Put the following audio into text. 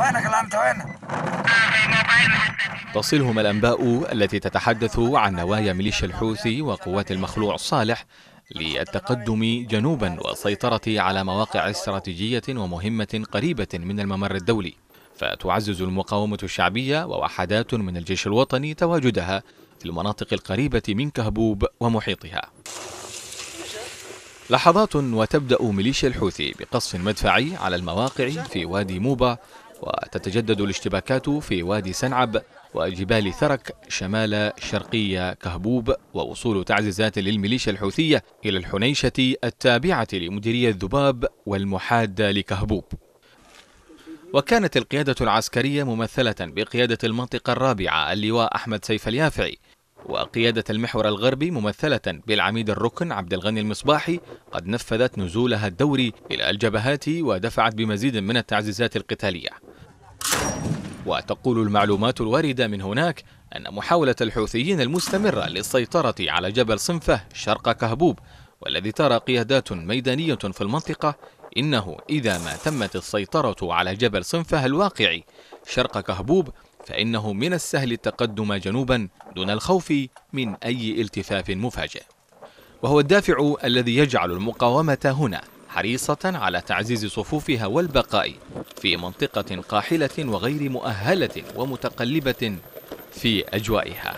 وينك؟ تصلهم الأنباء التي تتحدث عن نوايا ميليشيا الحوثي وقوات المخلوع صالح للتقدم جنوبا والسيطرة على مواقع استراتيجية ومهمة قريبة من الممر الدولي فتعزز المقاومة الشعبية ووحدات من الجيش الوطني تواجدها في المناطق القريبة من كهبوب ومحيطها لحظات وتبدأ ميليشيا الحوثي بقصف مدفعي على المواقع في وادي موبا وتتجدد الاشتباكات في وادي سنعب وجبال ثرك شمال شرقية كهبوب ووصول تعزيزات للميليشيا الحوثية إلى الحنيشة التابعة لمديرية الذباب والمحادة لكهبوب. وكانت القيادة العسكرية ممثلة بقيادة المنطقة الرابعة اللواء أحمد سيف اليافعي وقيادة المحور الغربي ممثلة بالعميد الركن عبد الغني المصباحي قد نفذت نزولها الدوري إلى الجبهات ودفعت بمزيد من التعزيزات القتالية. وتقول المعلومات الواردة من هناك أن محاولة الحوثيين المستمرة للسيطرة على جبل صنفة شرق كهبوب والذي ترى قيادات ميدانية في المنطقة إنه إذا ما تمت السيطرة على جبل صنفة الواقع شرق كهبوب فإنه من السهل التقدم جنوبا دون الخوف من أي التفاف مفاجئ. وهو الدافع الذي يجعل المقاومة هنا. حريصة على تعزيز صفوفها والبقاء في منطقة قاحلة وغير مؤهلة ومتقلبة في أجوائها.